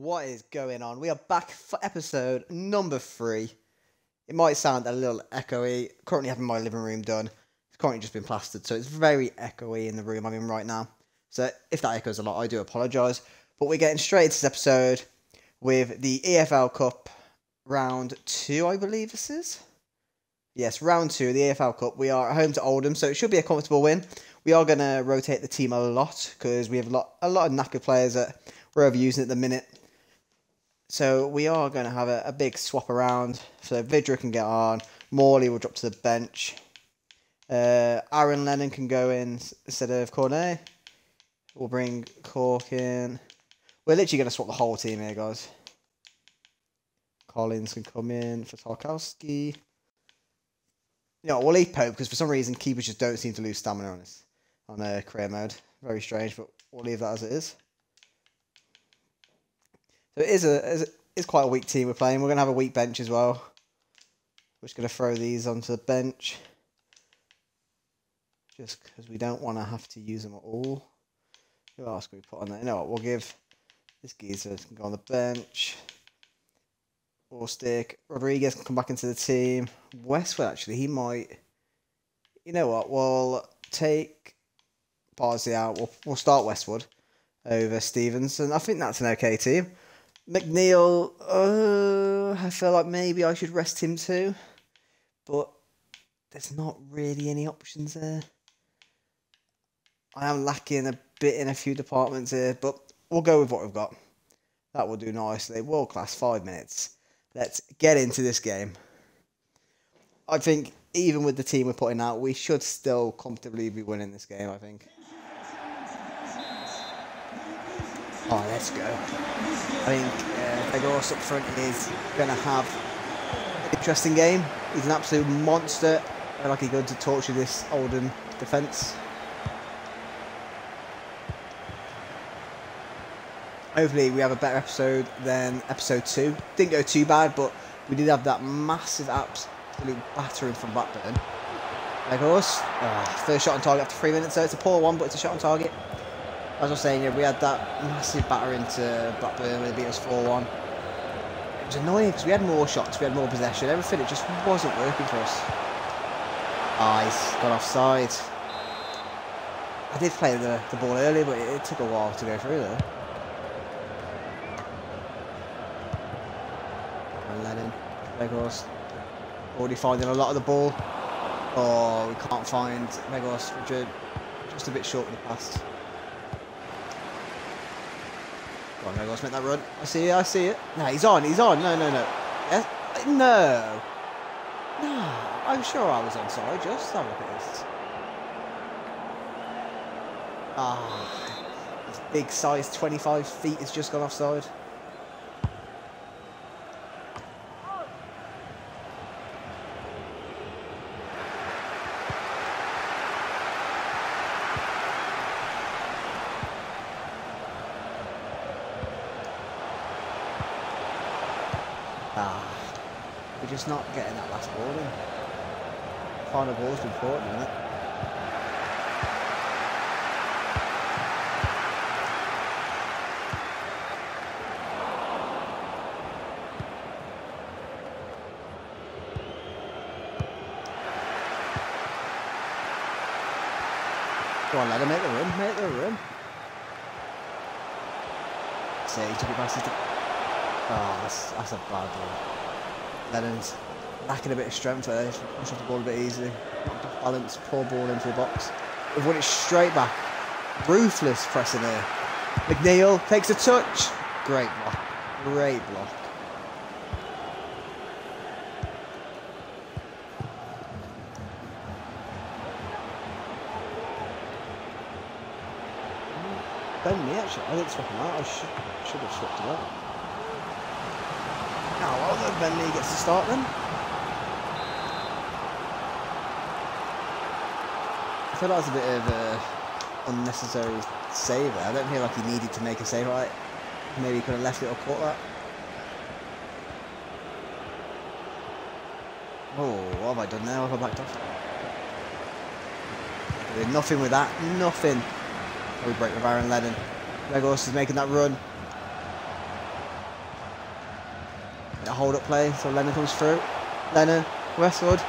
What is going on? We are back for episode number three. It might sound a little echoey. Currently having my living room done. It's currently just been plastered, so it's very echoey in the room I'm in right now. So if that echoes a lot, I do apologise. But we're getting straight into this episode with the EFL Cup round two, I believe this is. Yes, round two of the EFL Cup. We are at home to Oldham, so it should be a comfortable win. We are going to rotate the team a lot because we have a lot, a lot of knackered players that we're overusing at the minute. So we are going to have a, a big swap around. So Vydra can get on. Morley will drop to the bench. Uh, Aaron Lennon can go in instead of Cornet. We'll bring Cork in. We're literally going to swap the whole team here, guys. Collins can come in for Tarkowski. Know, we'll leave Pope because for some reason keepers just don't seem to lose stamina on this on a uh, career mode. Very strange, but we'll leave that as it is. It is a it's quite a weak team we're playing. We're gonna have a weak bench as well. We're just gonna throw these onto the bench. Just because we don't want to have to use them at all. Who else can we put on there? You know what? We'll give this geezer can go on the bench. Or stick. Rodriguez can come back into the team. Westwood actually, he might. You know what? We'll take Barsley out. We'll we'll start Westwood over Stevenson. I think that's an okay team. McNeil, uh, I feel like maybe I should rest him too, but there's not really any options there. I am lacking a bit in a few departments here, but we'll go with what we've got. That will do nicely. World class, five minutes. Let's get into this game. I think even with the team we're putting out, we should still comfortably be winning this game, I think. Oh, let's go. I think uh, up front is going to have an interesting game. He's an absolute monster. I like he's going to torture this Oldham defence. Hopefully we have a better episode than episode 2. Didn't go too bad, but we did have that massive absolute battering from Blackburn. Weghorst, uh, first shot on target after 3 minutes, so it's a poor one, but it's a shot on target as I was saying, yeah, we had that massive batter into Blackburn when they beat us 4 1. It was annoying because we had more shots, we had more possession, everything, it just wasn't working for us. Ah, he's got offside. I did play the, the ball earlier, but it, it took a while to go through there. And Lennon, Weghorst, already finding a lot of the ball. Oh, we can't find Weghorst, just a bit short in the past. Come on, let's make that run. I see it, I see it. No, he's on, he's on. No, no, no. Yes? No. No. I'm sure I was on side. Just have look this. Ah. Big size, 25 feet, has just gone offside. just not getting that last ball in. Ball's important, isn't it? Go on, let him make the run, make the run. He took it his... Oh, that's, that's a bad ball. Lennon's lacking a bit of strength there. He's pushing the ball a bit easily. Balance, poor ball into the box. We've won it straight back. Ruthless pressing here. McNeil takes a touch. Great block. Great block. Ben Mee actually. I didn't swap him out. I should, should have swapped him out. Now, although Bentley gets to start them. Feel that was a bit of a unnecessary save there. I don't feel like he needed to make a save right. Maybe he could have left it or caught that. Oh, what have I done now? Have I backed off? Nothing with that. Nothing. Oh, we break with Aaron Lennon. Weghorst is making that run. the hold up play so Lennon comes through. Lennon, Westwood.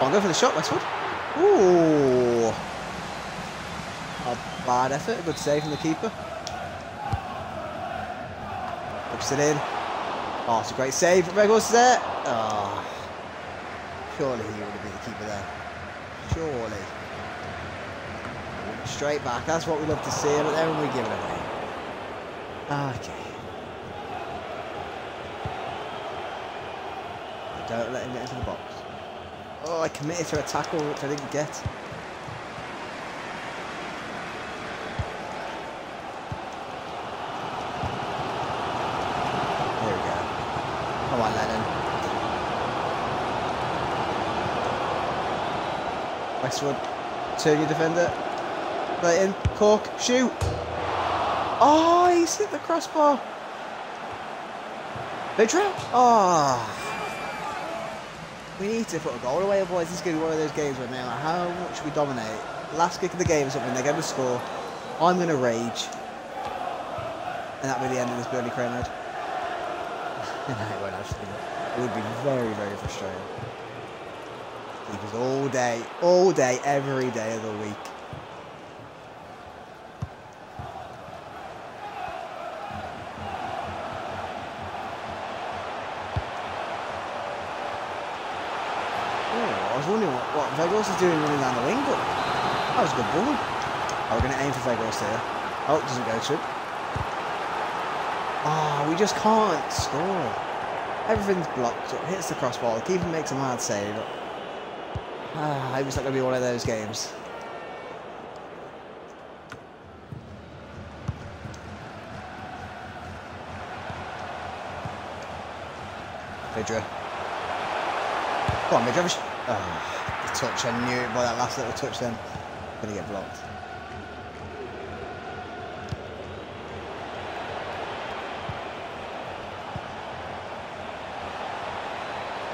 Oh, on, go for the shot, Westwood. Ooh. Bad effort, a good save from the keeper. Hooks it in. Oh, it's a great save. Regos there. Oh. Surely he would have been the keeper there. Surely. Straight back. That's what we love to see, but then we give it away. Ah, okay. Don't let him get into the box. Oh, I committed to a tackle which I didn't get. There we go. Come on, Lennon. Westwood, turn your defender. Let in, Cork, shoot! Oh, he's hit the crossbar. Vydra? Oh. We need to put a goal away, otherwise this is going to be one of those games where matter how much we dominate, last kick of the game or something, they're going to score. I'm going to rage. And that'll be the end of this Burnley Cray mode. no, it won't actually. It would be very, very frustrating. All day, all day, every day of the week. I was wondering what, what Weghorst is doing running down the wing, but that was a good ball. Oh, we're going to aim for Weghorst here. Oh, it doesn't go to Ah, Oh, we just can't score. Everything's blocked. It hits the crossbar. The keeper makes a mad save. Ah, I hope it's not going to be one of those games. Vydra. Come on, Vydra. Oh, the touch. I knew it by that last little touch then. To get blocked.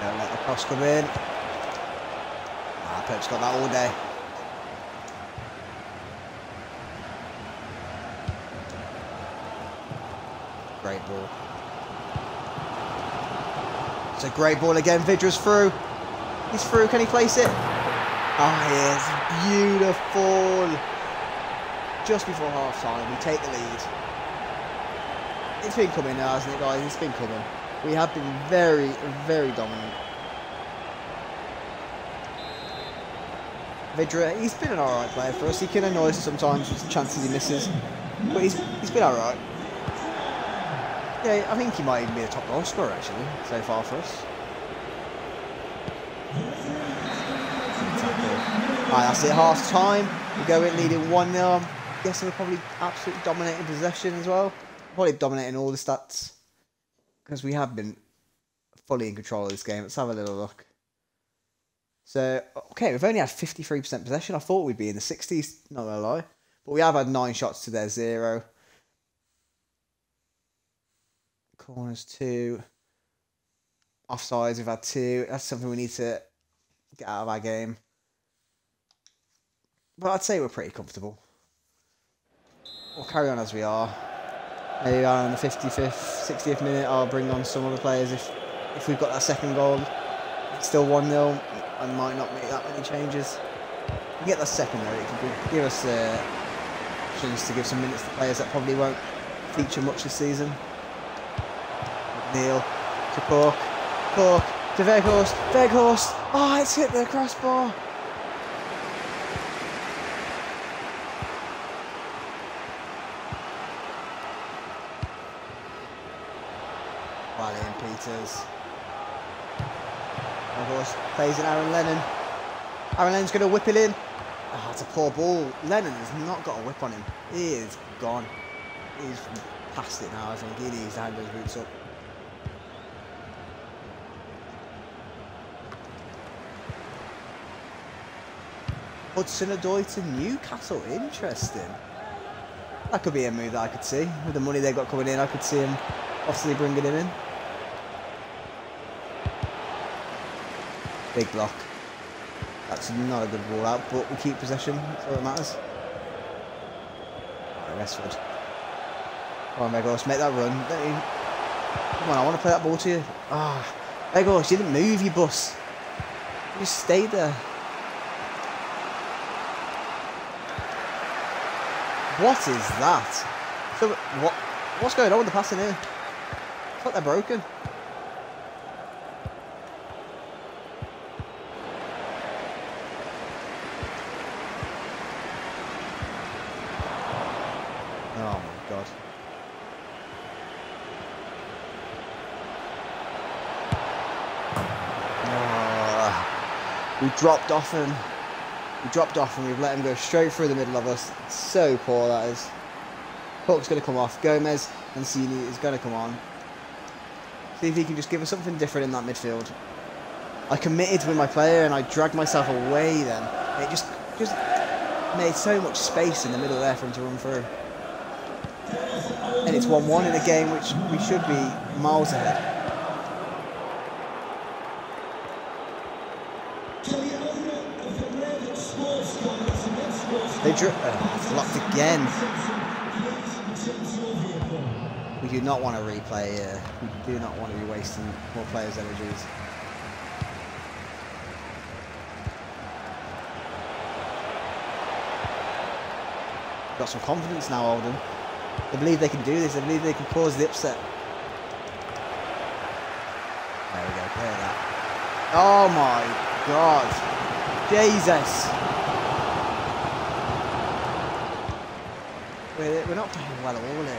Don't let the cross come in. Ah, Pep's got that all day. Great ball. It's a great ball again. Vydra's through. He's through. Can he place it? Ah, oh, he is. Beautiful. Just before half time, we take the lead. It's been coming now, hasn't it, guys? It's been coming. We have been very, very dominant. Vydra, he's been an alright player for us. He can annoy us sometimes with the chances he misses. But he's, he's been alright. Yeah, I think he might even be a top goal scorer, actually, so far for us. Alright, that's it, half time. We go in leading 1 0. I'm guessing we're probably absolutely dominating possession as well. Probably dominating all the stats. Because we have been fully in control of this game. Let's have a little look. So, okay, we've only had 53% possession. I thought we'd be in the 60s, not gonna lie. But we have had nine shots to their zero. Corners two. Offsides, we've had two. That's something we need to get out of our game. But I'd say we're pretty comfortable. We'll carry on as we are. Maybe around the 55th, 60th minute, I'll bring on some other players if if we've got that second goal. It's still 1 0. I might not make that many changes. We get the second though, it could give us uh, chance to give some minutes to players that probably won't feature much this season. Neil to Cork. Cork to Weghorst. Weghorst. Oh, it's hit the crossbar. And Peters. Of course, plays in Aaron Lennon. Aaron Lennon's going to whip it in. Oh, it's a poor ball. Lennon has not got a whip on him. He is gone. He's past it now, I think. He needs those boots up. Hudson Odoi to Newcastle. Interesting. That could be a move that I could see. With the money they've got coming in, I could see him obviously bringing him in. Big block. That's not a good ball out, but we keep possession. That's all that matters. Right, Westwood. Come on, Weghorst, make that run. You? Come on, I want to play that ball to you. Ah, oh, Weghorst, you didn't move, you bus. You just stayed there. What is that? So, what? What's going on with the passing here? I thought they're broken. We dropped off and we dropped off and we've let him go straight through the middle of us. So poor that is. Hook's going to come off. Gomez Mancini is going to come on. See if he can just give us something different in that midfield. I committed with my player and I dragged myself away then. It just just made so much space in the middle there for him to run through. And it's 1-1 in a game which we should be miles ahead. They drew. Uh, again. We do not want to replay. Uh, we do not want to be wasting more players' energies. Got some confidence now, Oldham. They believe they can do this. They believe they can cause the upset. There we go. Clear that. Oh my God. Jesus. We're, we're not playing well at all here.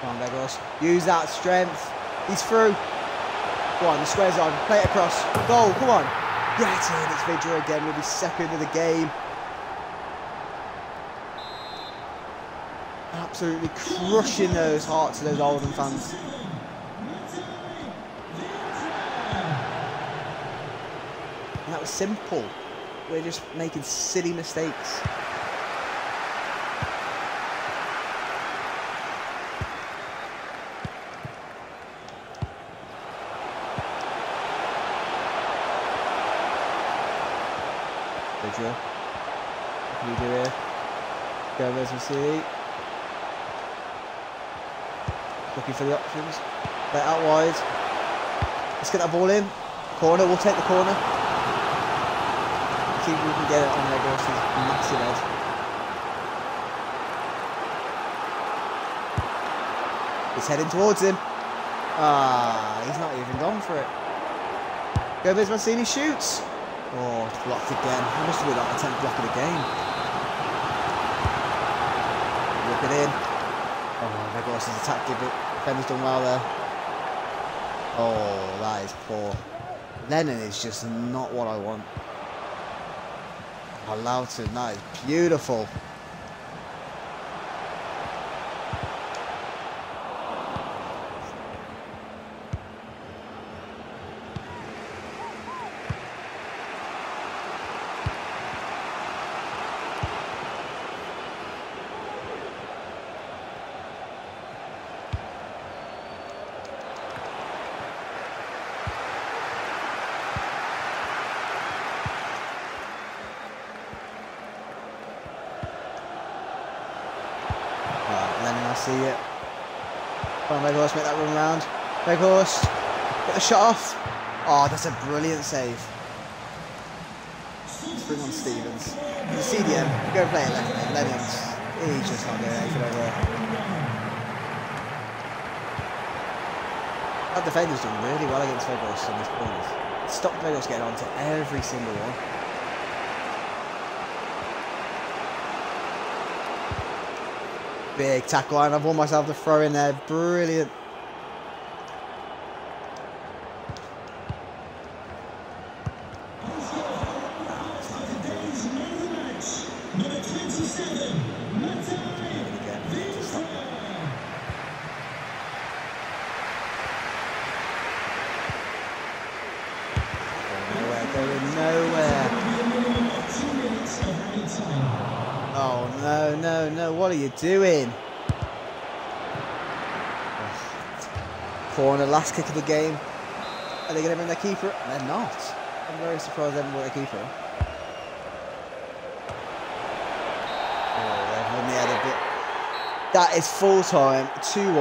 Come on, Weghorst. Use that strength. He's through. Go on, the square's on. Play it across. Goal, come on. Get in. It's Vydra again with his second of the game. Absolutely crushing those hearts of those Oldham fans. And that was simple. We're just making silly mistakes. Vydra. What can we do here? Gomez and see. Looking for the options. Let out wide. Let's get that ball in. Corner, we'll take the corner see if we can get it on Weghorst's massive head. He's heading towards him. Ah, he's not even gone for it. Gomez Mancini shoots. Oh, it's blocked again. He must have been like the 10th block of the game. Look it in. Oh, it, but Defender's done well there. Oh, that is poor. Lennon is just not what I want. Oh, to is beautiful. see it. Come on, Weghorst, make that run round. Weghorst, Got the shot off. Oh, that's a brilliant save. Let's bring on Stevens. The CDM, go play it left. Lennon's, he's just not doing anything over there. That defender's done really well against Weghorst on this point. Stopped Weghorst getting onto every single one. big tackle and I've won myself the throw in there. Brilliant. doing? Corner, last kick of the game. Are they going to bring their keeper? They're not. I'm very surprised they haven't brought their keeper. Oh, That is full time, 2 1.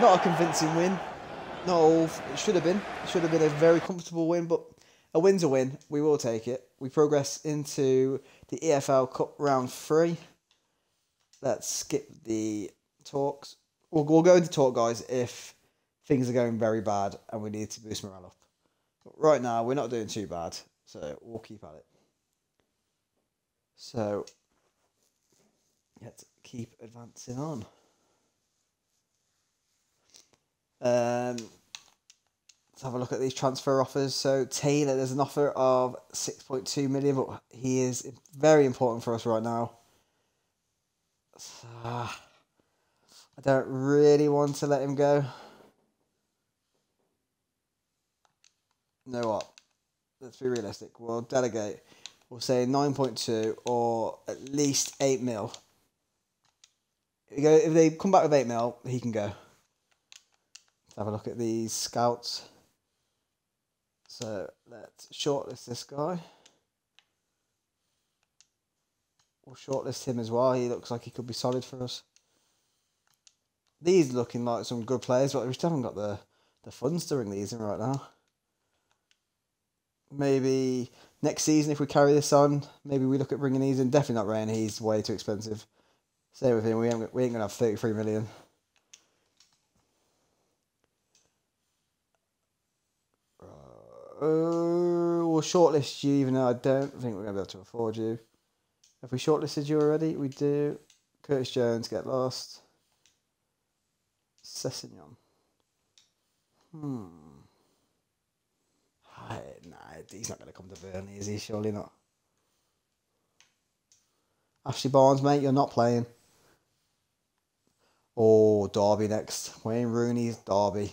Not a convincing win. Not all. It should have been. It should have been a very comfortable win, but a win's a win. We will take it. We progress into the EFL Cup round three. Let's skip the talks. We'll, we'll go into talk, guys, if things are going very bad and we need to boost morale up. But right now, we're not doing too bad, so we'll keep at it. So, let's keep advancing on. Um, let's have a look at these transfer offers. So Taylor, there's an offer of six point two million, but he is very important for us right now. So, I don't really want to let him go. You know what? Let's be realistic. We'll delegate. We'll say nine point two or at least eight mil. If they come back with eight mil, he can go. Let's have a look at these scouts. So let's shortlist this guy. We'll shortlist him as well. He looks like he could be solid for us. These looking like some good players, but we just haven't got the, the funds to bring these in right now. Maybe next season, if we carry this on, maybe we look at bringing these in. Definitely not Ryan. He's way too expensive. Same with him. We ain't, we ain't to have 33 million. Uh, we'll shortlist you, even though I don't think we're to be able to afford you. Have we shortlisted you already? We do. Curtis Jones, get lost. Sessegnon. Hmm. Nah, he's not going to come to Burnley, is he? Surely not. Ashley Barnes, mate, you're not playing. Oh, Derby next. Wayne Rooney's Derby.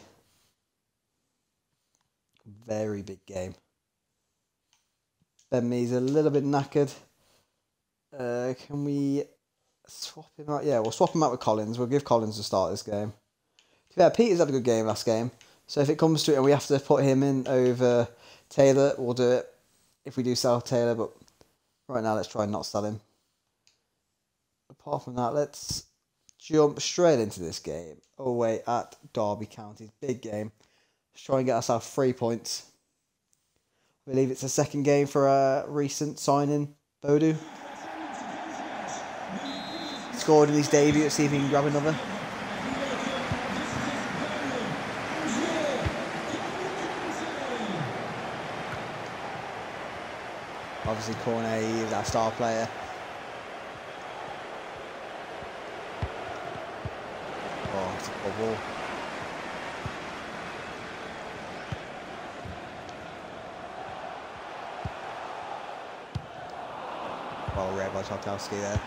Very big game. Ben Mee's a little bit knackered. Uh, can we swap him out? Yeah, we'll swap him out with Collins. We'll give Collins a start this game. Yeah, Peters had a good game last game. So if it comes to it and we have to put him in over Taylor, we'll do it. If we do sell Taylor, but right now let's try and not sell him. Apart from that, let's jump straight into this game away at Derby County. Big game. Let's try and get ourselves three points. I believe it's a second game for a recent signing, Bodu. Scored in his debut. See if he can grab another. Obviously, Cornet is our star player. Oh, it's a ball. Well read by Tarkowski there.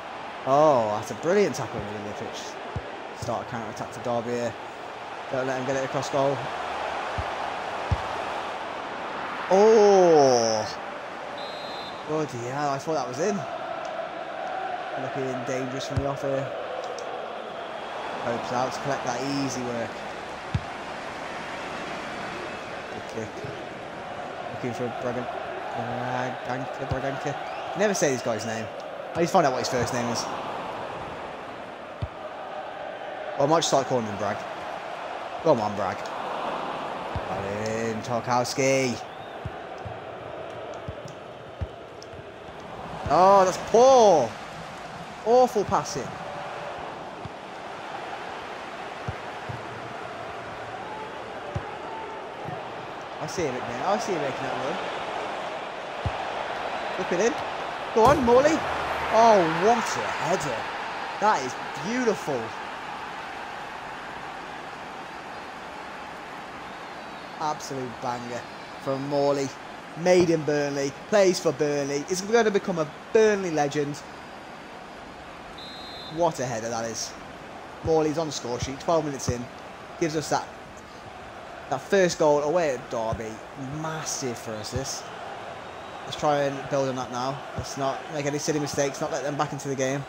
Oh, that's a brilliant tackle with the pitch. Start a counter attack to Derby here. Don't let him get it across goal. Oh! Bloody hell, I thought that was in. Looking dangerous from the off here. Hopes out to collect that easy work. Good kick. Looking for Bragan. Braganka. Never say this guy's name. I need to find out what his first name is. Well, I might just start calling him Brag. Come on, Brag. Got in, Tarkowski. Oh, that's poor. Awful passing. I see him again. I see him making that run. Look at him. Go on, Morley. Oh, what a header. That is beautiful. Absolute banger from Morley. Made in Burnley. Plays for Burnley. Is going to become a Burnley legend. What a header that is. Morley's on the score sheet. 12 minutes in. Gives us that that first goal away at Derby. Massive for us this. Let's try and build on that now. Let's not make any silly mistakes, not let them back into the game.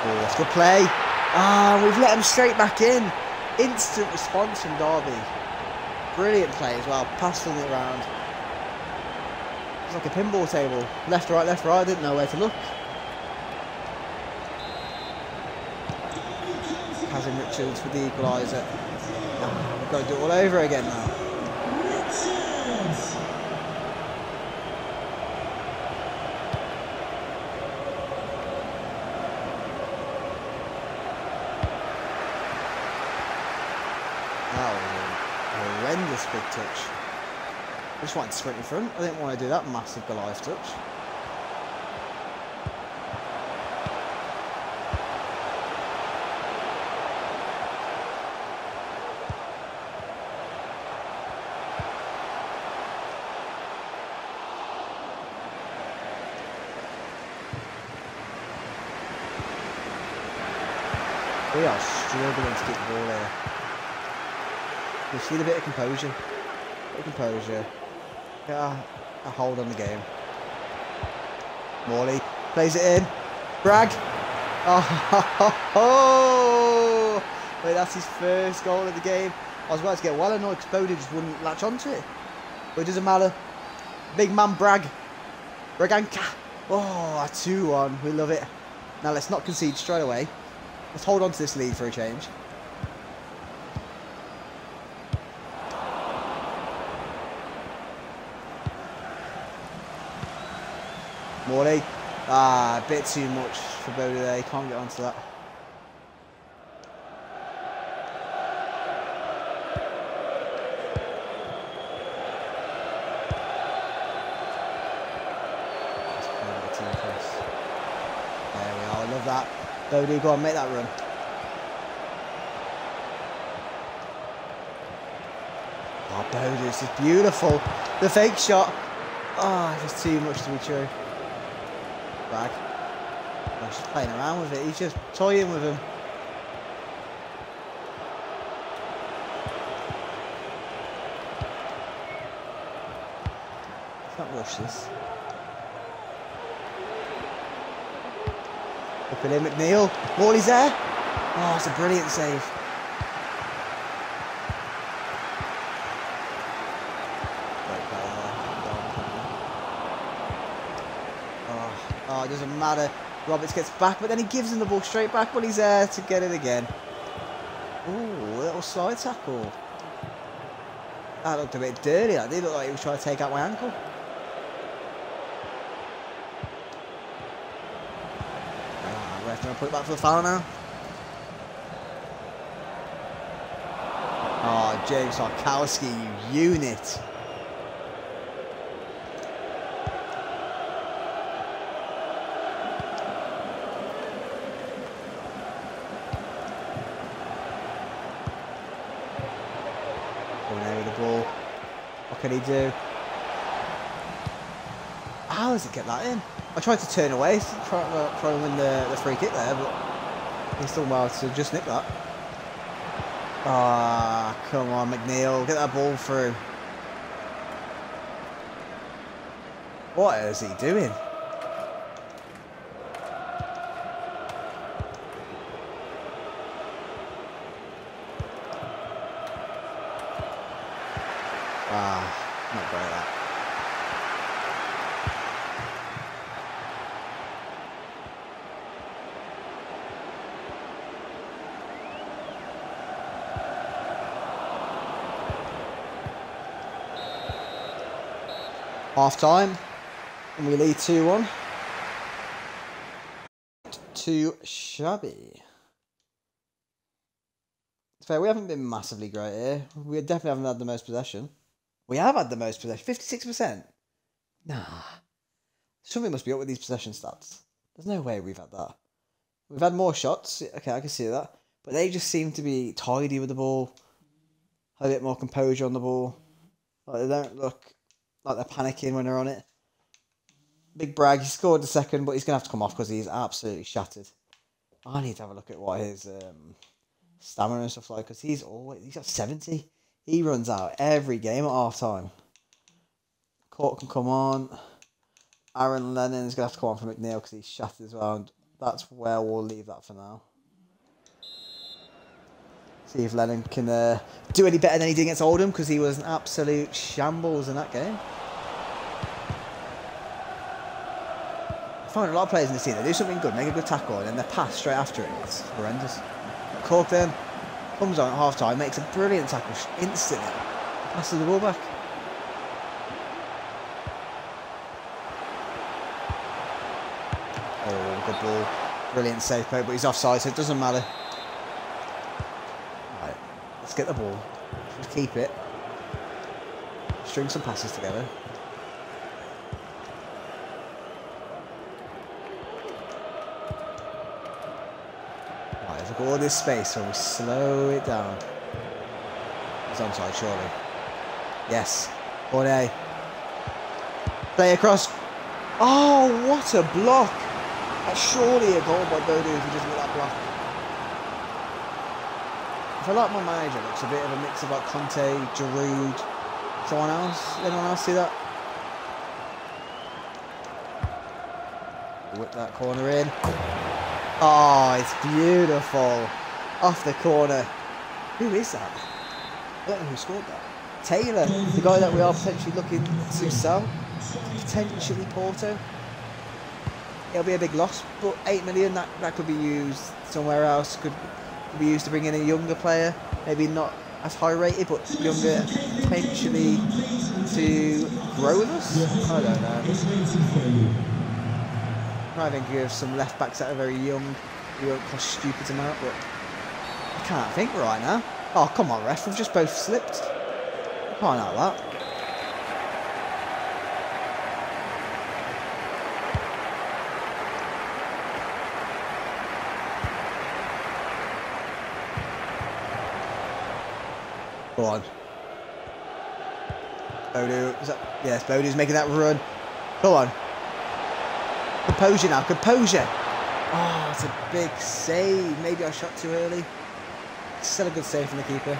Oh, that's good play. Ah, we've let them straight back in. Instant response from Derby. Brilliant play as well, passing it around. It's like a pinball table. Left, right, left, right. I didn't know where to look. Kazim Richards for the equaliser. Oh, we've got to do it all over again now. That was a horrendous big touch. I just wanted to sprint in front. I didn't want to do that massive Goliath touch. We are struggling to get the ball there. We just need a bit of composure. Composure. Get a, a hold on the game. Morley plays it in. Bragg. Oh, Wait, that's his first goal of the game. I was about to get well because Bode just wouldn't latch onto it. But it doesn't matter. Big man Bragg. Braganca. Oh, a 2-1. We love it. Now let's not concede straight away. Let's hold on to this lead for a change. Morley. Ah, a bit too much for Bode there. He can't get onto that. There we are. I love that. Bode, go on, make that run. Oh, this is beautiful. The fake shot. Oh, just too much to be true. Oh, he's just playing around with it. He's just toying with him. Not rush this. Up in McNeil. Morley's there. Oh, it's a brilliant save. Great play there. Oh, Roberts gets back, but then he gives him the ball straight back but he's there to get it again. Ooh, a little slide tackle. That looked a bit dirty. That did look like he was trying to take out my ankle. Ah, ref gonna put it back for the foul now. Oh, James Tarkowski, you unit. Going there with the ball. What can he do? How does he get that in? I tried to turn away, try, uh, try and win the, the free kick there, but he's still well to just nip that. Ah, come on, McNeil, get that ball through. What is he doing? Ah, not great that. Half time, and we lead 2 1. Too shabby. Fair, we haven't been massively great here. We definitely haven't had the most possession. We have had the most possession. 56%. Nah. Something must be up with these possession stats. There's no way we've had that. We've had more shots. Okay, I can see that. But they just seem to be tidy with the ball. A bit more composure on the ball. Like they don't look like they're panicking when they're on it. Big brag. He scored the second, but he's going to have to come off because he's absolutely shattered. I need to have a look at what his um, stamina and stuff like because he's always he's got 70. He runs out every game at half time. Cork can come on. Aaron Lennon's going to have to come on for McNeil because he's shattered as well. And that's where we'll leave that for now. See if Lennon can uh, do any better than he did against Oldham because he was an absolute shambles in that game. Find a lot of players in the team, they do something good, make a good tackle, and then they pass straight after it. It's horrendous. Cork then comes on at half time, makes a brilliant tackle instantly, passes the ball back. Oh, good ball. Brilliant save play, but he's offside, so it doesn't matter. Right, let's get the ball. Keep it. String some passes together. At all this space, so we slow it down. It's onside, surely. Yes. Bordet. Play across. Oh, what a block! That's surely a goal by Bodu if he doesn't get that block. If I feel like my manager looks a bit of a mix of like Conte, Giroud, someone else. Anyone else see that? Whip that corner in. Oh, it's beautiful. Off the corner. Who is that? I don't know who scored that. Taylor, the guy that we are potentially looking to sell. Potentially Porto. It'll be a big loss, but 8 million, that, that could be used somewhere else. Could, could be used to bring in a younger player. Maybe not as high rated, but younger potentially to grow with us. I don't know. I think you have some left backs that are very young who won't cost stupid amount, but I can't think right now. Oh, come on, ref. We've just both slipped. I can't have that. Go on. Bodu, is that, yes, Bodu's making that run. Go on. Composure now, composure. Oh, it's a big save. Maybe I shot too early. Still a good save from the keeper.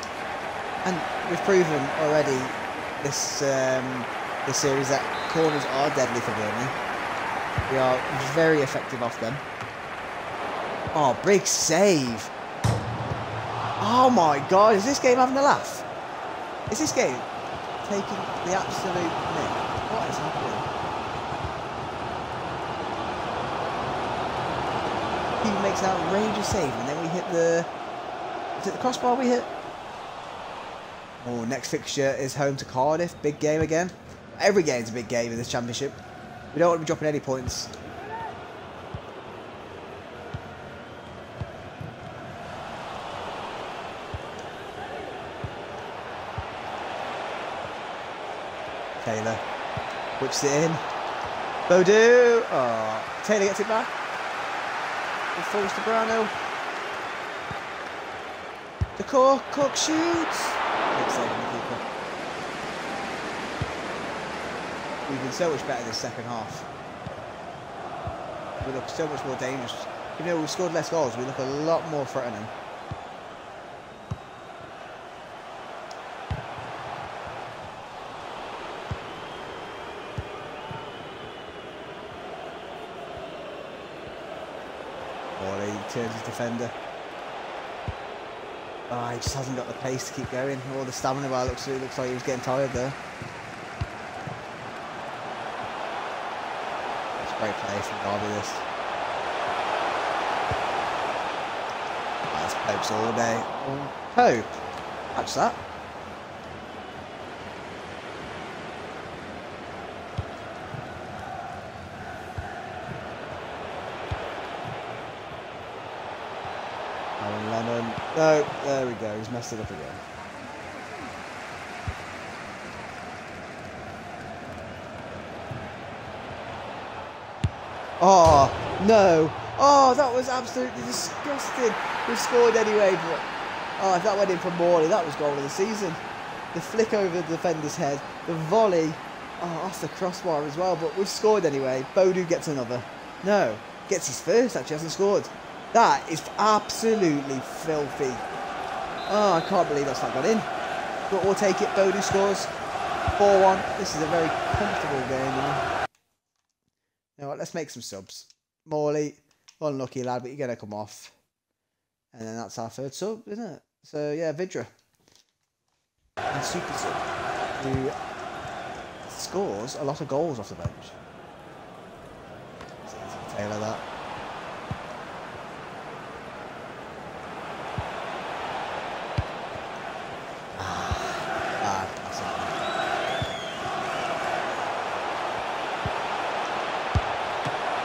And we've proven already this um, this series that corners are deadly for Burnley. We are very effective off them. Oh, big save. Oh my god, is this game having a laugh? Is this game taking the absolute nick? What is happening? He makes an outrageous save and then we hit the... Is it the crossbar we hit? Oh, next fixture is home to Cardiff. Big game again. Every game's a big game in this championship. We don't want to be dropping any points. Taylor. Whips it in. Bodu. Oh, Taylor gets it back. It falls to Brano. The Cook, Cook shoots. The keeper. We've been so much better this second half. We look so much more dangerous. Even though we've scored less goals, we look a lot more threatening. He turns his defender. Oh, he just hasn't got the pace to keep going. Or the stamina bar looks, it looks like he was getting tired there. It's a great play from Derby this. That's Pope's all day. Oh, Pope. Catch that. Aaron Lennon. No, there we go. He's messed it up again. Oh, no. Oh, that was absolutely disgusting. We scored anyway, but... Oh, if that went in for Morley, that was goal of the season. The flick over the defender's head. The volley. Oh, off the crossbar as well, but we've scored anyway. Bodu gets another. No, gets his first, actually, hasn't scored. That is absolutely filthy. Oh, I can't believe that's not got in. But we'll take it. Bodu scores. 4-1. This is a very comfortable game, you know. You know what, let's make some subs. Morley, unlucky lad, but you're going to come off. And then that's our third sub, isn't it? So, yeah, Vydra. And Super Sub, who scores a lot of goals off the bench. Taylor that. Ah, that's it.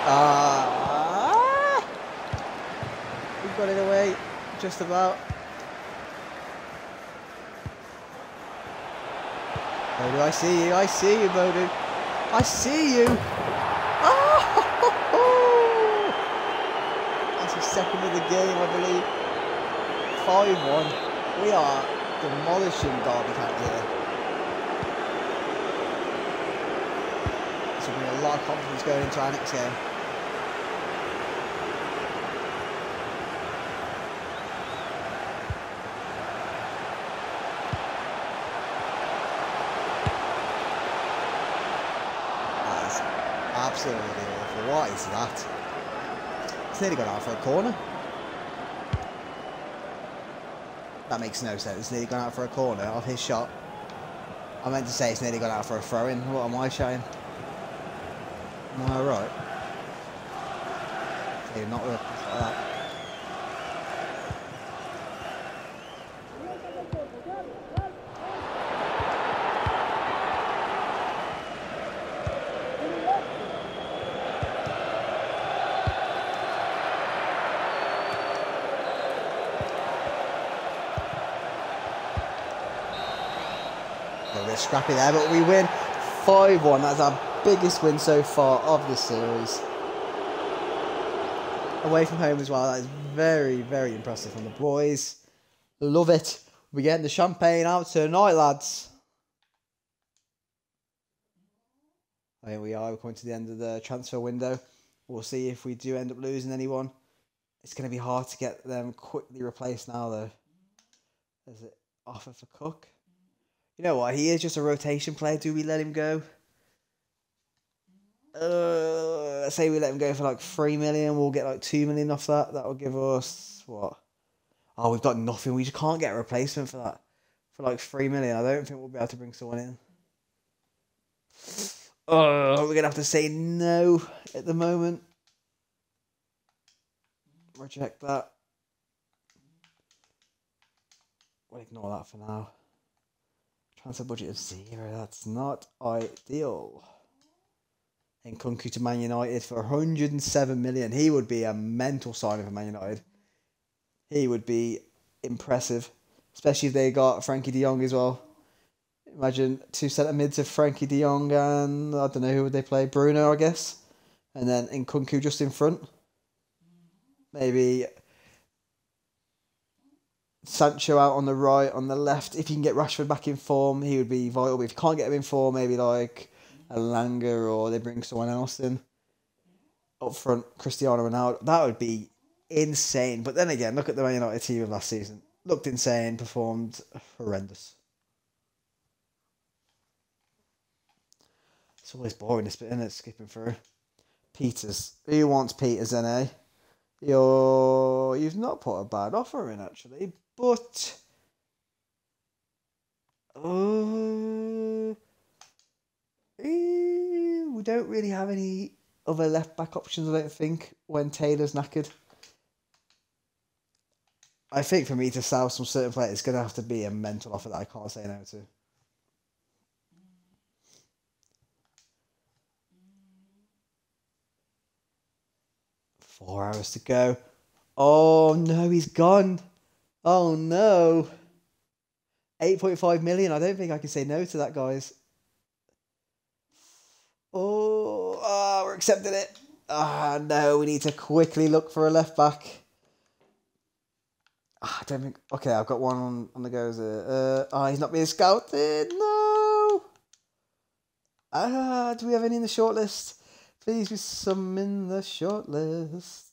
Ah, we got it away, about. Bodu, I see you, I see you, Bodu. I see you. Oh! That's his second of the game, I believe. 5-1. We are demolishing Derby County here. This will bring a lot of confidence going into our next game. That's absolutely awful. What is that? It's nearly gone out for a corner. That makes no sense. Nearly gone out for a corner off his shot. I meant to say it's nearly gone out for a throw in. What am I shouting? Am I right? Not like that. A little bit scrappy there, but we win 5-1. That's our biggest win so far of the series. Away from home as well. That is very, very impressive from the boys. Love it. We're getting the champagne out tonight, lads. Here we are. We're coming to the end of the transfer window. We'll see if we do end up losing anyone. It's going to be hard to get them quickly replaced now, though. There's an offer for Cork. You know what? He is just a rotation player. Do we let him go? Uh, let's say we let him go for like three million. We'll get like two million off that. That will give us what? Oh, we've got nothing. We just can't get a replacement for that. For like three million, I don't think we'll be able to bring someone in. Oh, we're gonna have to say no at the moment. Reject that. We'll ignore that for now. Transfer budget of zero. That's not ideal. And Nkunku to Man United for 107 million. He would be a mental signing for Man United. He would be impressive, especially if they got Frenkie De Jong as well. Imagine two centre mids of Frenkie De Jong and I don't know who would they play. Bruno, I guess, and then in Nkunku just in front. Maybe Sancho out on the right, on the left. If you can get Rashford back in form, he would be vital. But if you can't get him in form, maybe like Elanga or they bring someone else in up front, Cristiano Ronaldo. That would be insane. But then again, look at the Man United team of last season. Looked insane, performed horrendous. It's always boring this bit, isn't it? Skipping through. Pieters. Who wants Pieters then, eh? You're you've not put a bad offer in actually, but uh, eh, we don't really have any other left back options. I don't think when Taylor's knackered. I think for me to sell some certain players, it's going to have to be a mental offer that I can't say no to. Four hours to go. Oh no, he's gone. Oh no. 8.5 million. I don't think I can say no to that, guys. Oh, ah, we're accepting it. Ah, no, we need to quickly look for a left back. Ah, I don't think. Okay, I've got one on, on the go. Uh, oh, he's not being scouted. No. Ah, do we have any in the shortlist? Please be some in the shortlist.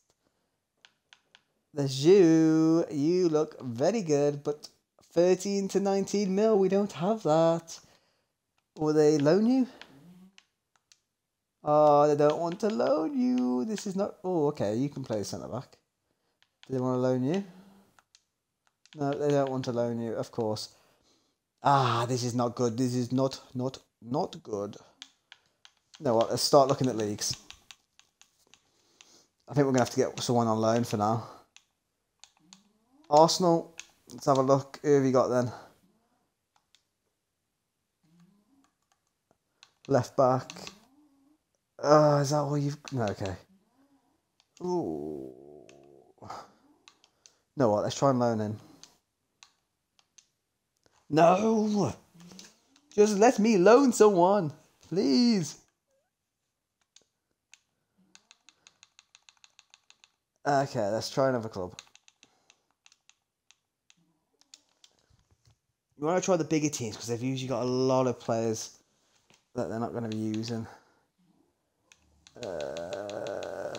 There's you. You look very good, but 13 to 19 mil, we don't have that. Will they loan you? Oh, they don't want to loan you. This is not. Oh, okay, you can play centre back. Do they want to loan you? No, they don't want to loan you, of course. Ah, this is not good. This is not, not, not good. No, what? Let's start looking at leagues. I think we're gonna have to get someone on loan for now. Arsenal. Let's have a look. Who have you got then? Left back. Oh, is that all you've? No, okay. Ooh. No, what? Let's try and loan in. No. Just let me loan someone, please. Okay, let's try another club. You want to try the bigger teams because they've usually got a lot of players that they're not going to be using. Uh,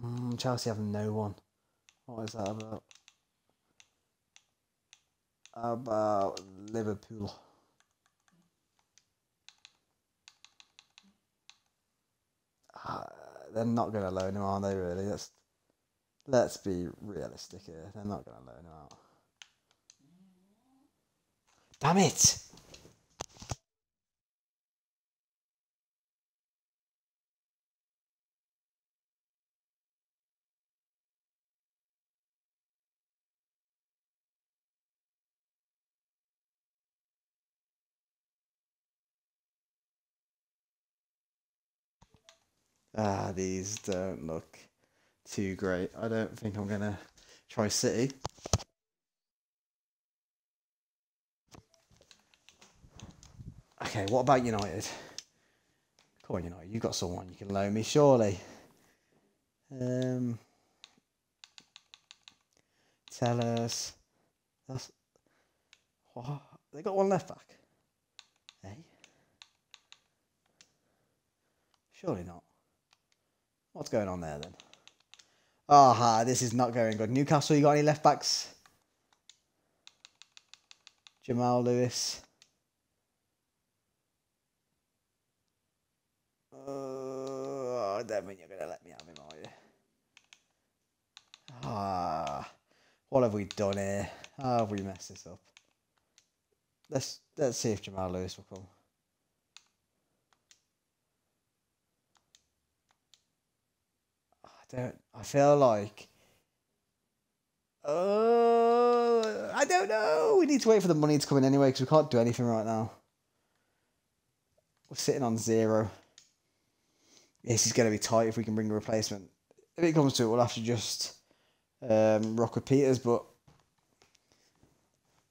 mm, Chelsea have no one. What is that about? About Liverpool. Uh, they're not going to loan him, are they? Really? Let's let's be realistic here. They're not going to loan him out. Damn it! Ah, these don't look too great. I don't think I'm gonna try City. Okay, what about United? Come on, United. You've got someone you can loan me, surely. Um, tell us. That's they got one left back. Hey, surely not. What's going on there then? Aha, this is not going good. Newcastle, you got any left backs? Jamal Lewis. Uh, I don't mean you're going to let me have him, are you? Ah, what have we done here? How have we messed this up? Let's let's see if Jamal Lewis will come. I don't. I feel like. Uh, I don't know. We need to wait for the money to come in anyway because we can't do anything right now. We're sitting on zero. This is going to be tight if we can bring a replacement. If it comes to it, we'll have to just um, rock with Pieters, but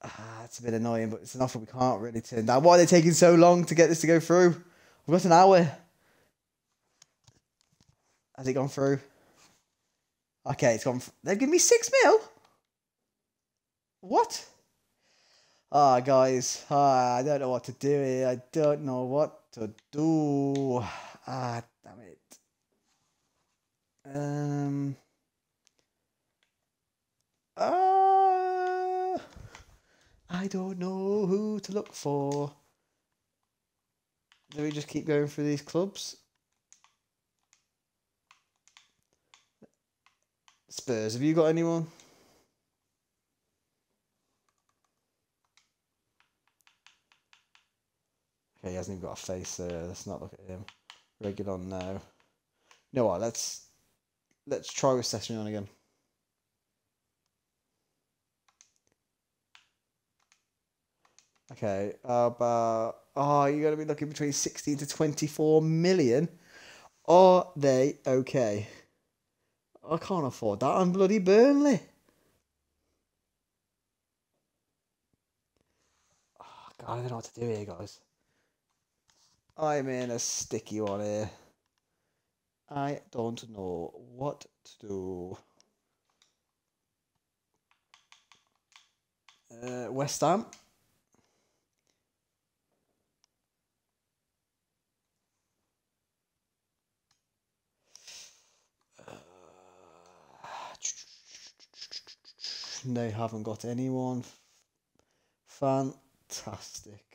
ah, it's a bit annoying. But it's an offer we can't really turn down. Why are they taking so long to get this to go through? We've got an hour. Has it gone through? Okay, it's gone. They've given me six mil. What? Ah, oh, guys, ah, I don't know what to do here. I don't know what to do. Ah. Um. Uh, I don't know who to look for. Do we just keep going through these clubs? Spurs, have you got anyone? Okay, he hasn't even got a face there. Let's not look at him. Regular now. You know what? Let's let's try with Session again. Okay, about oh, you're gonna be looking between sixteen to twenty-four million. Are they okay? I can't afford that. I'm bloody Burnley. Oh, God, I don't know what to do here, guys. I'm in a sticky one here. I don't know what to do. Uh, West Ham. They haven't got anyone. Fantastic.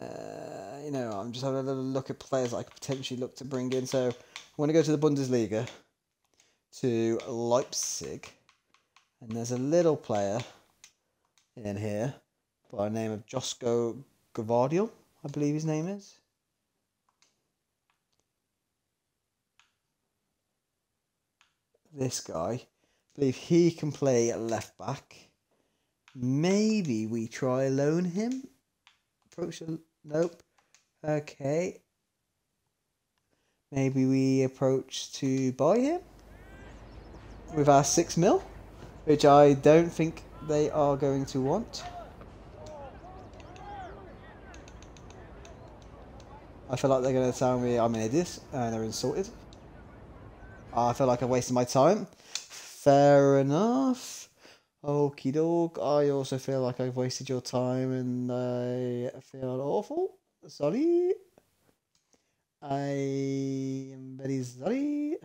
Uh, you know, I'm just having a little look at players I could potentially look to bring in. So I'm going to go to the Bundesliga, to Leipzig, and there's a little player in here by the name of Josko Gvardiol, I believe his name is. This guy, I believe he can play left back. Maybe we try loan him. Approach nope. Okay. Maybe we approach to buy him with our six mil, which I don't think they are going to want. I feel like they're going to tell me I'm an idiot and they're insulted. I feel like I've wasted my time. Fair enough. Okie doke. I also feel like I've wasted your time and I feel awful. Sorry. I am very sorry.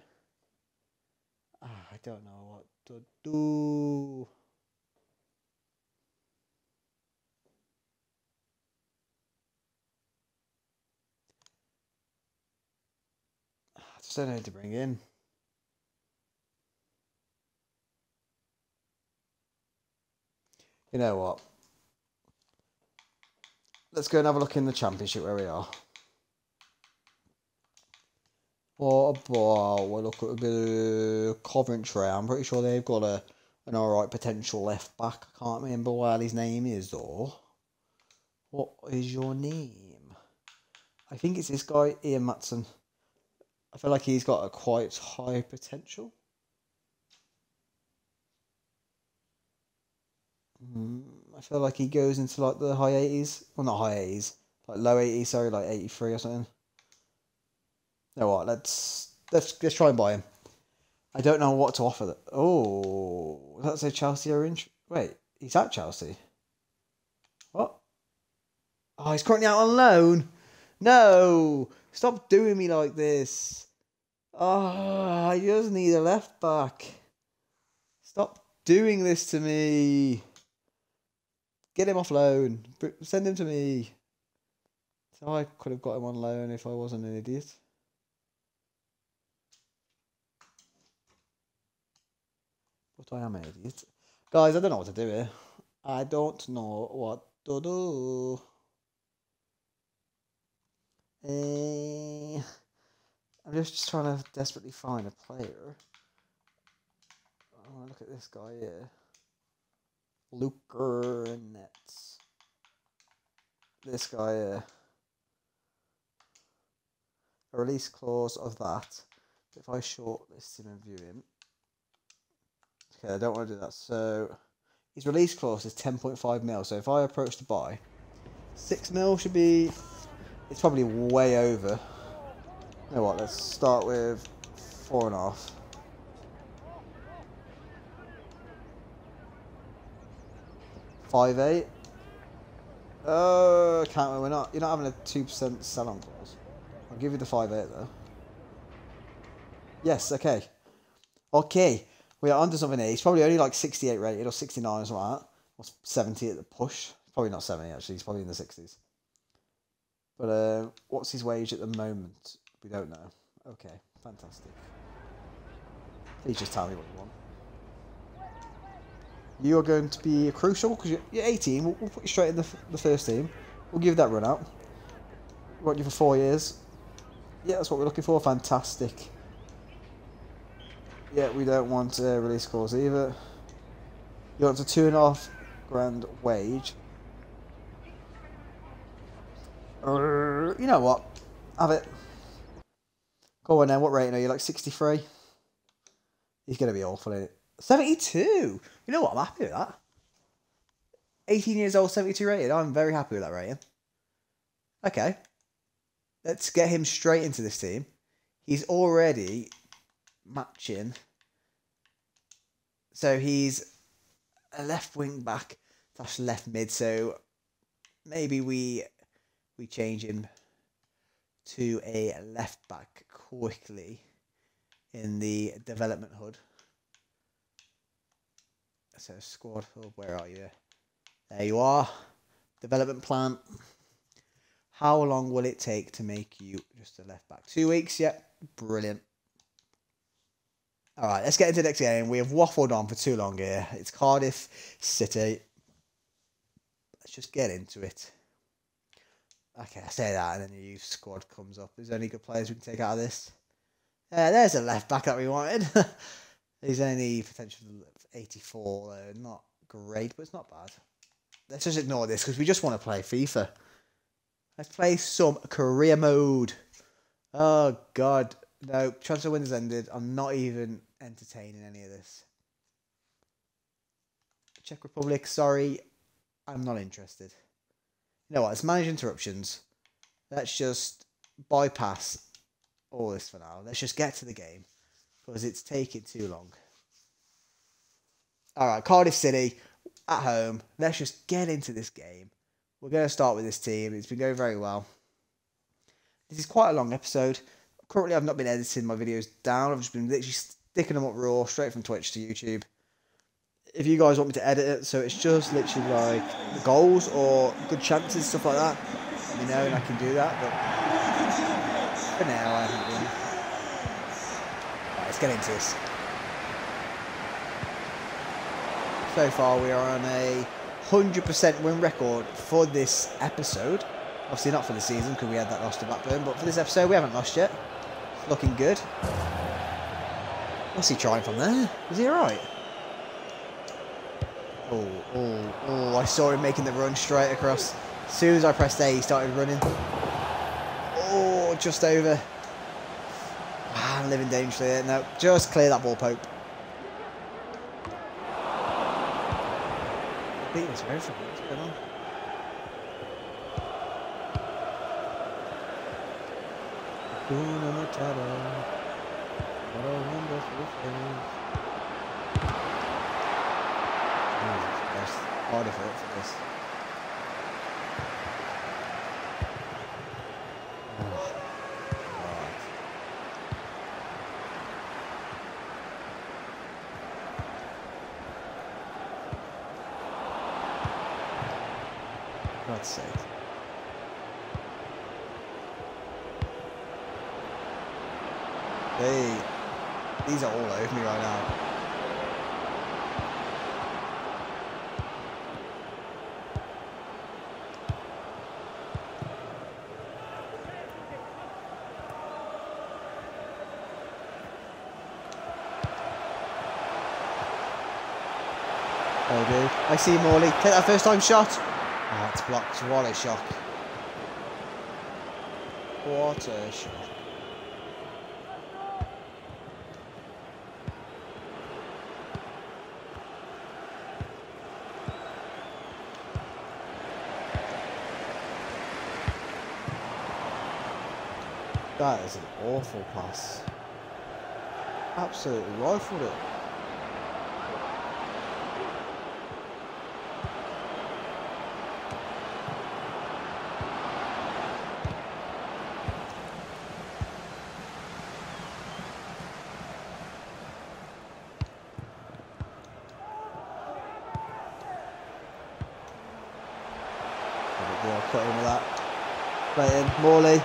Ah, I don't know what to do. I just don't know who to bring in. You know what? Let's go and have a look in the championship where we are. What about we look at a bit of Coventry? I'm pretty sure they've got a an alright potential left back. I can't remember what his name is though. What is your name? I think it's this guy, Ian Maatsen. I feel like he's got a quite high potential. Mm, I feel like he goes into like the high 80s. Well, not high 80s. Like low 80s, sorry, like 83 or something. You know what? Let's let's let's try and buy him. I don't know what to offer. That oh, that say Chelsea are? Wait, he's at Chelsea. What? Oh, he's currently out on loan. No, stop doing me like this. Oh, I just need a left back. Stop doing this to me. Get him off loan. Send him to me. So I could have got him on loan if I wasn't an idiot. But I am an idiot. Guys, I don't know what to do here. I don't know what to do. Uh, I'm just trying to desperately find a player. Oh, look at this guy here. Luca Netz. This guy here. A release clause of that. If I shortlist him and view him, Okay, I don't want to do that. So his release clause is 10.5 mil. So if I approach to buy, 6 mil should be. It's probably way over. You know what? Let's start with four and a half. Five eight. Oh, can't we? We're not. You're not having a two percent sell-on clause. I'll give you the five eight though. Yes. Okay. Okay. We are under something here. He's probably only like 68 rated or 69 or something like that. Or 70 at the push. Probably not 70 actually. He's probably in the 60s. But uh, what's his wage at the moment? We don't know. Okay, fantastic. Please just tell me what you want. You are going to be crucial because you're, you're 18. We'll, we'll, put you straight in the, the first team. We'll give that run out. We want you for four years. Yeah, that's what we're looking for. Fantastic. Yeah, we don't want a release clause either. You want a two and a half grand wage. Uh, you know what? Have it. Go on then, what rating are you? Like 63? He's going to be awful, is it? 72! You know what? I'm happy with that. 18 years old, 72 rated. I'm very happy with that rating. Okay. Let's get him straight into this team. He's already matching. So he's a left wing back slash left mid. So maybe we we change him to a left back quickly in the development HUD. So squad hub, where are you? There you are. Development plan. How long will it take to make you just a left back? Two weeks, yep. Brilliant. All right, let's get into the next game. We have waffled on for too long here. It's Cardiff City. let's just get into it. Okay, I say that, and then the youth squad comes up. Is there any good players we can take out of this? Uh, there's a left back that we wanted. He's only potential 84, though. Not great, but it's not bad. Let's just ignore this because we just want to play FIFA. Let's play some career mode. Oh, God. No, transfer window's ended. I'm not even entertaining any of this. Czech Republic, sorry. I'm not interested. You know what? Let's manage interruptions. Let's just bypass all this for now. Let's just get to the game because it's taking too long. All right, Cardiff City at home. Let's just get into this game. We're going to start with this team. It's been going very well. This is quite a long episode. Currently, I've not been editing my videos down. I've just been literally sticking them up raw, straight from Twitch to YouTube. If you guys want me to edit it, so it's just literally like goals or good chances, stuff like that, you know, and I can do that. But for now, I haven't been. Right, let's get into this. So far, we are on a 100% win record for this episode. Obviously, not for the season because we had that loss to Blackburn, but for this episode, we haven't lost yet. Looking good. What's he trying from there? Is he alright? Oh, oh, oh, I saw him making the run straight across. As soon as I pressed A, he started running. Oh, just over. Ah, I'm living dangerously here. No, just clear that ball, Pope. Everything. What's going on? Hakuna Matata. What a wonderful Christ. Harder for it for this. Oh, God. God's sake. They, these are all over me right now. Oh, dude. I see Morley. Take that first time shot. Oh, it's blocked. What a shot. What a shot. That is an awful pass. Absolutely rifled it. I'll cut in with that. Play in. Morley.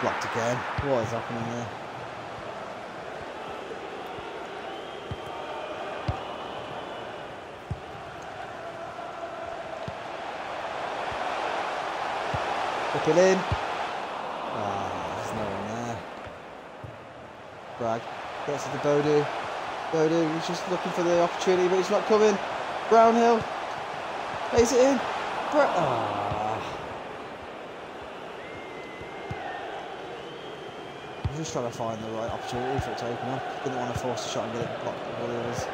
Blocked again. What is happening there? Whip it in. Ah, there's no one there. Bragg gets it to Bodu. Bodu, he's just looking for the opportunity, but he's not coming. Brownhill. Plays it in. Bra ah. I'm just trying to find the right opportunity for it to open up. Didn't want to force a shot and get it blocked by the others.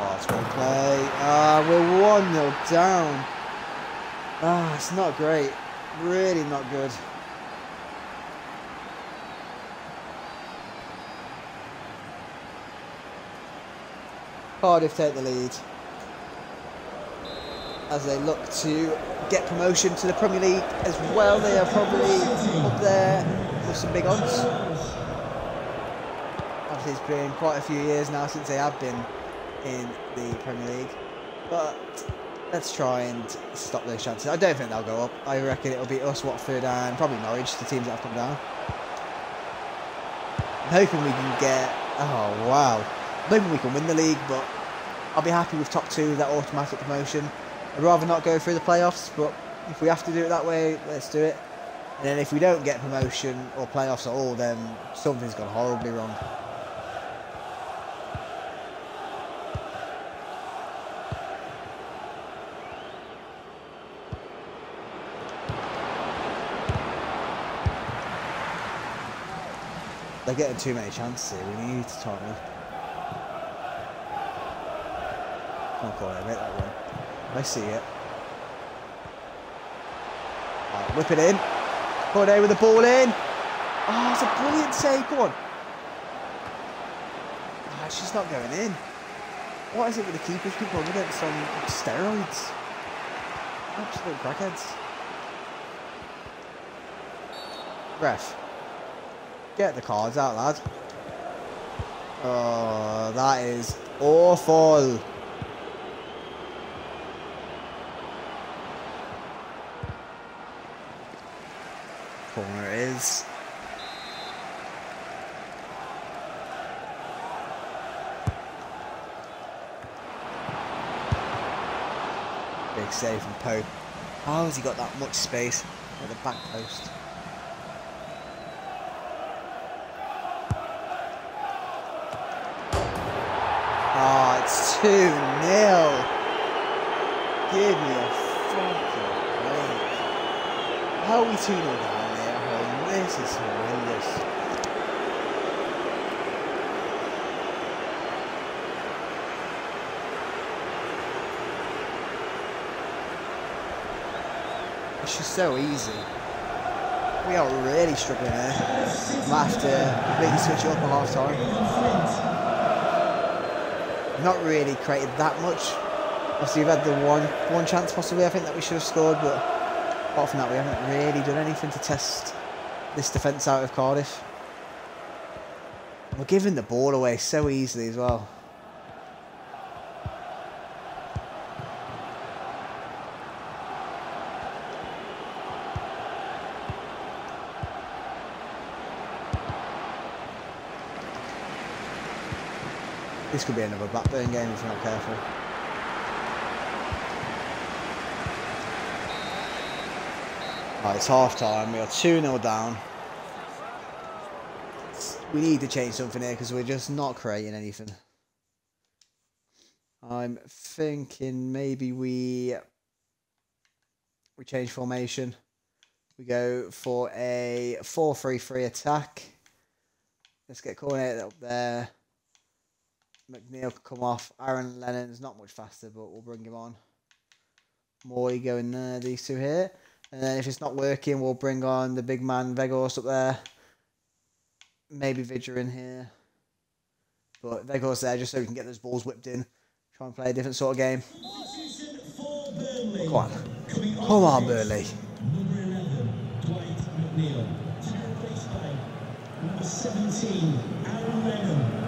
Oh, it's great play. Ah, we're 1 0 down. Ah, it's not great. Really not good. Cardiff take the lead as they look to get promotion to the Premier League as well. They are probably up there with some big odds. Obviously, it's been quite a few years now since they have been in the Premier League, but let's try and stop those chances. I don't think they'll go up. I reckon it'll be us, Watford, and probably Norwich, the teams that have come down. I'm hoping we can get. Oh wow! I'm hoping we can win the league, but I'll be happy with top two, that automatic promotion. I'd rather not go through the playoffs, but if we have to do it that way, let's do it. And then if we don't get promotion or playoffs at all, then something's gone horribly wrong. They're getting too many chances here. We need to tighten up. Can't call it, make that run. I see it. Right, whip it in. Corday with the ball in. Oh, it's a brilliant save. Go on. Oh, it's just not going in. What is it with the keepers? People with it some steroids. Absolute crackheads. Ref. Get the cards out, lad. Oh, that is awful. Corner is. Big save from Pope. How has he got that much space at the back post? It's 2 0. Give me a fucking break. How are we 2 0 down here? Oh, this is horrendous. It's just so easy. We are really struggling here. Might have to maybe switch up at half time not really created that much. Obviously, we've had the one one chance possibly, I think, that we should have scored, but apart from that, we haven't really done anything to test this defence out of Cardiff. We're giving the ball away so easily as well. Could be another Blackburn game if we're not careful. Right, it's half time. We are 2 0 down. We need to change something here because we're just not creating anything. I'm thinking maybe we we change formation. We go for a 4-3-3 attack. Let's get coordinated up there. McNeil could come off. Aaron Lennon's not much faster, but we'll bring him on. Morley going there, these two here. And then if it's not working, we'll bring on the big man Weghorst up there. Maybe Vydra in here. But Weghorst there just so we can get those balls whipped in. Try and play a different sort of game. Come on. Come on, Burnley. Number 17, Aaron Lennon.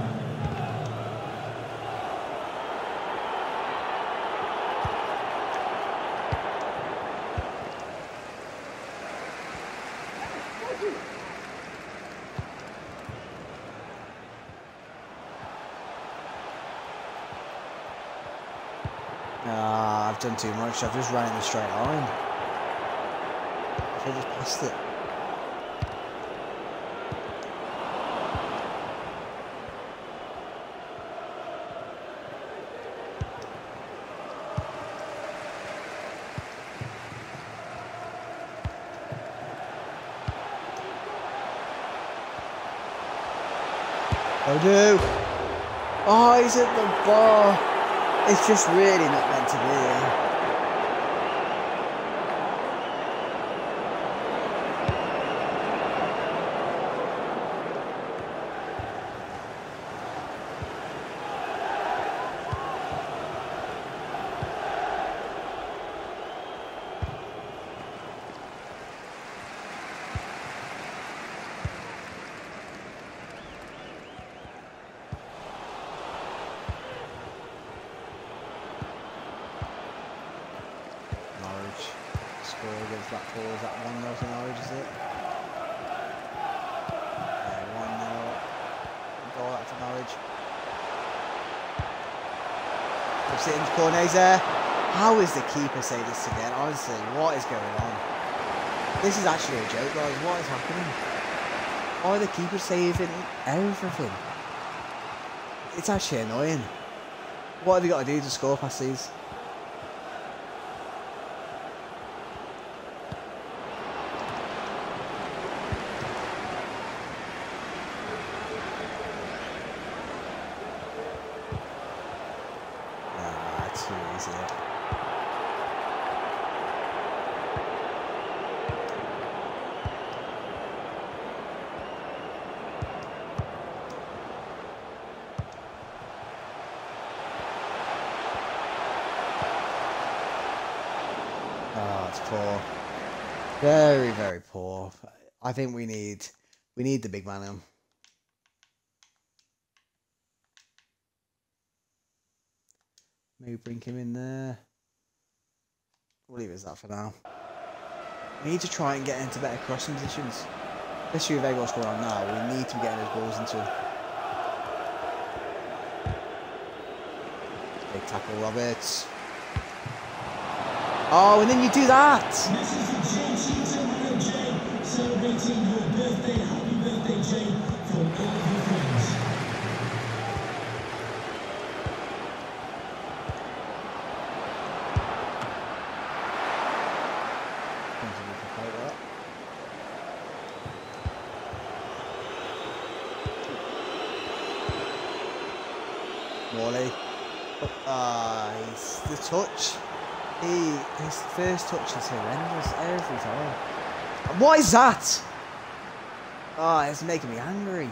Too much. I've just ran in the straight line. Should just passed it. Oh, do. Oh, he's at the bar. It's just really not meant to be. Cornet's there. How is the keeper say this again? Honestly, what is going on? This is actually a joke, guys. What is happening? Why are the keepers saving everything? It's actually annoying. What have you got to do to score past these? Nah, too easy. Oh, it's poor. Very, very poor. I think we need we need the big man in. Maybe bring him in there. We'll leave it as that for now. We need to try and get into better crossing positions. Especially with Egos going on now, we need to be getting those balls into. Big tackle, Roberts. Oh, and then you do that. Celebrating your birthday, happy from all that. Morley. Ah, he's the touch. He his first touch is horrendous every time. What is that? Ah, it's making me angry.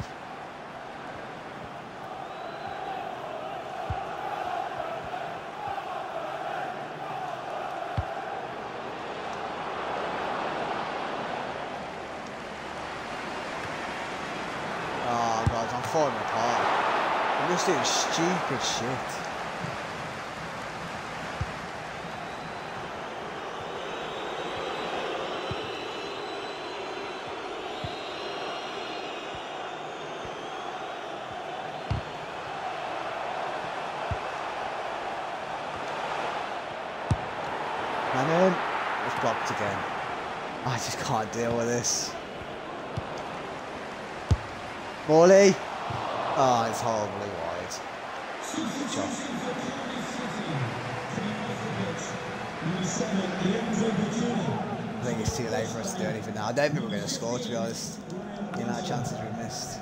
Oh god, I'm falling apart. I'm just doing stupid shit. Man in. It's blocked again. I just can't this. Morley. Oh, ah, it's horribly wide. I think it's too late for us to do anything now. I don't think we're going to score, to be honest. The amount of chances we missed.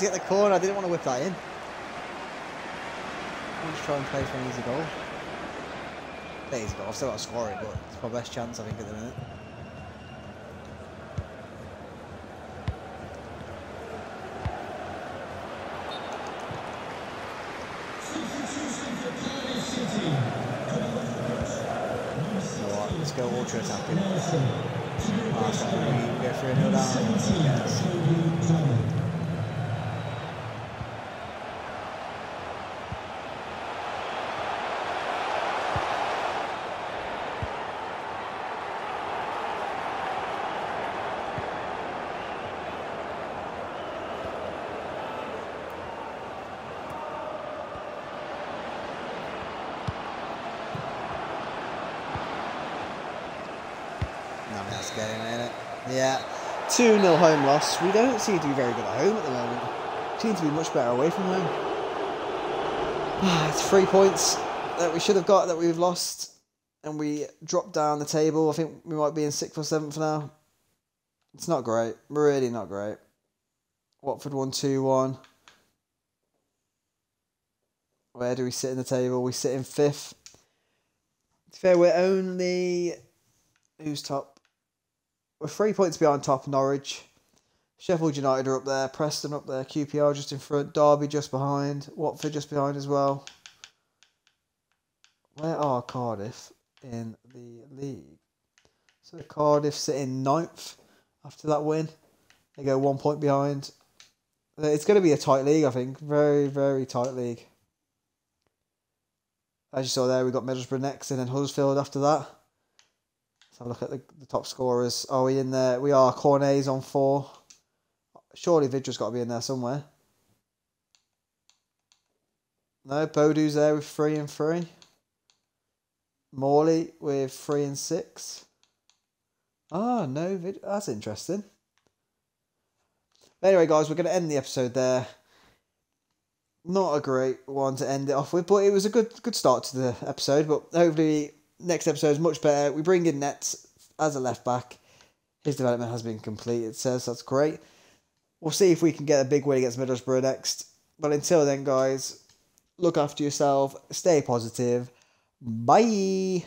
To get the corner. I didn't want to whip that in. I want to try and play for an easy goal. Not easy goal. I've still got to score it, but it's my best chance, I think, at the minute. You know what? Let's go ultra attacking. Ah, so we go for a nil down. Yes. That's getting it. Yeah. 2 0 home loss. We don't seem to be very good at home at the moment. Seem to be much better away from home. it's three points that we should have got that we've lost. And we dropped down the table. I think we might be in sixth or seventh now. It's not great. Really not great. Watford 1 2 1. Where do we sit in the table? We sit in fifth. To fair, we're only. Who's top? We're three points behind top Norwich. Sheffield United are up there. Preston up there. QPR just in front. Derby just behind. Watford just behind as well. Where are Cardiff in the league? So Cardiff sitting ninth after that win. They go one point behind. Uh, it's going to be a tight league, I think. Very, very tight league. As you saw there, we got Middlesbrough next and then Huddersfield after that. Have a look at the, the top scorers. Are we in there? We are. Cornet's on four. Surely Vydra's got to be in there somewhere. No, Bodu's there with three and three. Morley with three and six. Ah, no, vid- that's interesting. Anyway, guys, we're going to end the episode there. Not a great one to end it off with, but it was a good good start to the episode. But hopefully, next episode is much better. We bring in Netz as a left back. His development has been complete, it says. That's great. We'll see if we can get a big win against Middlesbrough next. But until then, guys, look after yourself, stay positive. Bye.